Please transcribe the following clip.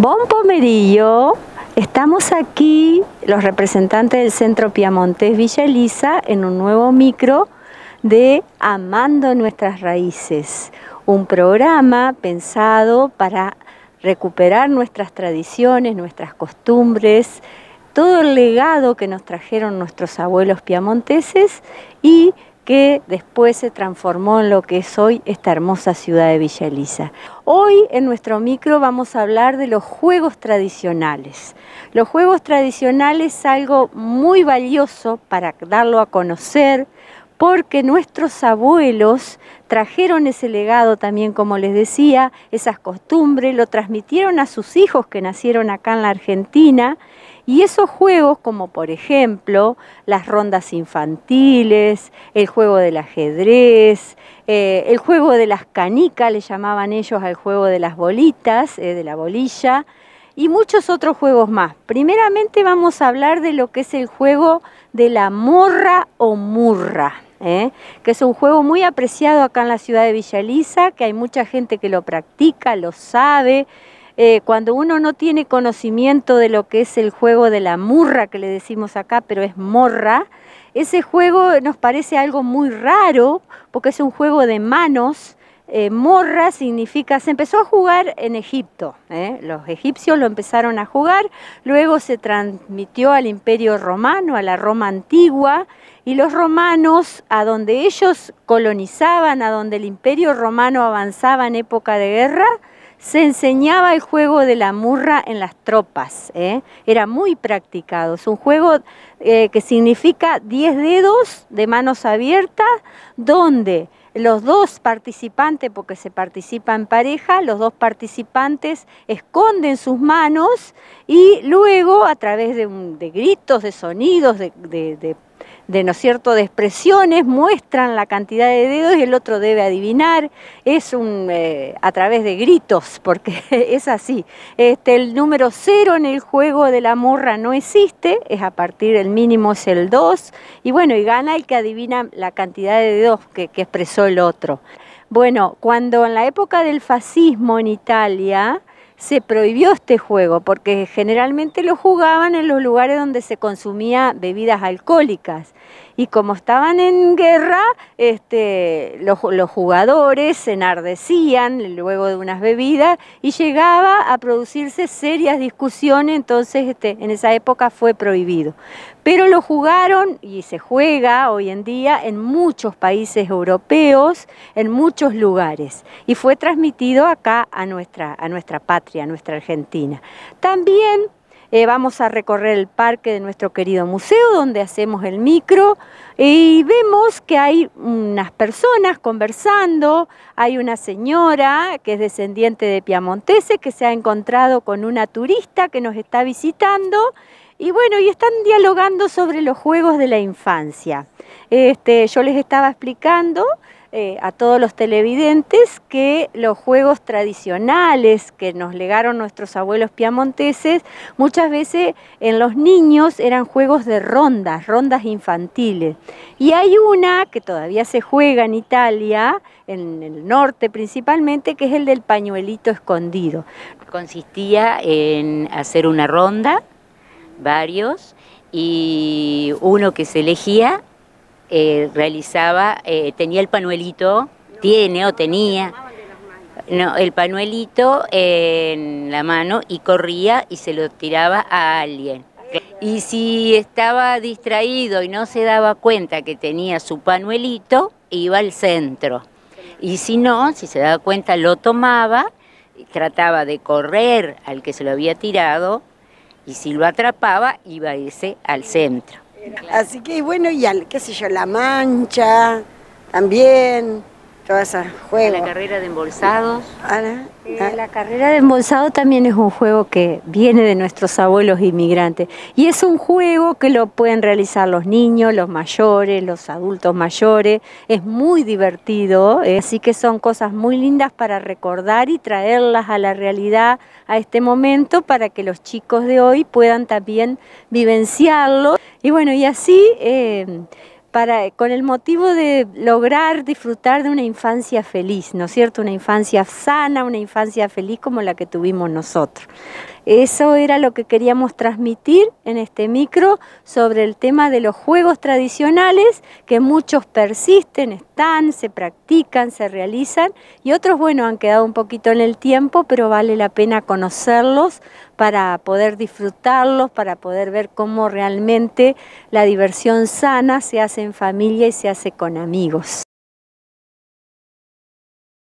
Bon Pomerillo, estamos aquí, los representantes del Centro Piamontés Villa Elisa, en un nuevo micro de Amando Nuestras Raíces, un programa pensado para recuperar nuestras tradiciones, nuestras costumbres, todo el legado que nos trajeron nuestros abuelos piamonteses y que después se transformó en lo que es hoy esta hermosa ciudad de Villa Elisa. Hoy en nuestro micro vamos a hablar de los juegos tradicionales. Los juegos tradicionales es algo muy valioso para darlo a conocer, porque nuestros abuelos trajeron ese legado también, como les decía, esas costumbres, lo transmitieron a sus hijos que nacieron acá en la Argentina y esos juegos, como por ejemplo las rondas infantiles, el juego del ajedrez, eh, el juego de las canicas, le llamaban ellos al juego de las bolitas, eh, de la bolilla, y muchos otros juegos más. Primeramente vamos a hablar de lo que es el juego de la morra o murra. ¿Eh? que es un juego muy apreciado acá en la ciudad de Villa Elisa, que hay mucha gente que lo practica, lo sabe, eh, cuando uno no tiene conocimiento de lo que es el juego de la murra que le decimos acá, pero es morra, ese juego nos parece algo muy raro porque es un juego de manos. Eh, morra significa, se empezó a jugar en Egipto, ¿eh? los egipcios lo empezaron a jugar, luego se transmitió al imperio romano, a la Roma antigua, y los romanos, a donde ellos colonizaban, a donde el imperio romano avanzaba en época de guerra, se enseñaba el juego de la murra en las tropas. ¿eh? Era muy practicado. Es un juego que significa 10 dedos de manos abiertas, donde los dos participantes, porque se participa en pareja, los dos participantes esconden sus manos y luego a través de, gritos, de sonidos, de, de de no cierto de expresiones muestran la cantidad de dedos y el otro debe adivinar. Es un eh, a través de gritos porque es así. Este el número cero en el juego de la morra no existe es a partir del mínimo es el 2 y bueno y gana el que adivina la cantidad de dedos que expresó el otro. Bueno cuando en la época del fascismo en Italia se prohibió este juego porque generalmente lo jugaban en los lugares donde se consumía bebidas alcohólicas y como estaban en guerra, este, los, jugadores se enardecían luego de unas bebidas y llegaba a producirse serias discusiones, entonces este, en esa época fue prohibido. Pero lo jugaron y se juega hoy en día en muchos países europeos, en muchos lugares, y fue transmitido acá a nuestra, a nuestra patria, a nuestra Argentina. También eh, vamos a recorrer el parque de nuestro querido museo donde hacemos el micro y vemos que hay unas personas conversando, hay una señora que es descendiente de Piamontese que se ha encontrado con una turista que nos está visitando y bueno, y están dialogando sobre los juegos de la infancia. Este, yo les estaba explicando eh, a todos los televidentes que los juegos tradicionales que nos legaron nuestros abuelos piamonteses, muchas veces en los niños eran juegos de rondas, rondas infantiles. Y hay una que todavía se juega en Italia, en el norte principalmente, que es el del pañuelito escondido. Consistía en hacer una ronda, varios, y uno que se elegía eh, realizaba, eh, tenía el panuelito, tiene o tenía, no, el panuelito en la mano y corría y se lo tiraba a alguien. Y si estaba distraído y no se daba cuenta que tenía su panuelito, iba al centro. Y si no, si se daba cuenta, lo tomaba, trataba de correr al que se lo había tirado y si lo atrapaba, iba irse al centro. Así que bueno, y qué sé yo, La Mancha también, todas esas juegos. La carrera de embolsados. Eh, la carrera de embolsado también es un juego que viene de nuestros abuelos inmigrantes y es un juego que lo pueden realizar los niños, los mayores, los adultos mayores, es muy divertido, eh, así que son cosas muy lindas para recordar y traerlas a la realidad a este momento para que los chicos de hoy puedan también vivenciarlo y bueno, y así... Eh, para, con el motivo de lograr disfrutar de una infancia feliz, ¿no es cierto? Una infancia sana, una infancia feliz como la que tuvimos nosotros. Eso era lo que queríamos transmitir en este micro sobre el tema de los juegos tradicionales, que muchos persisten, están, se practican, se realizan, y otros, bueno, han quedado un poquito en el tiempo, pero vale la pena conocerlos para poder disfrutarlos, para poder ver cómo realmente la diversión sana se hace en familia y se hace con amigos.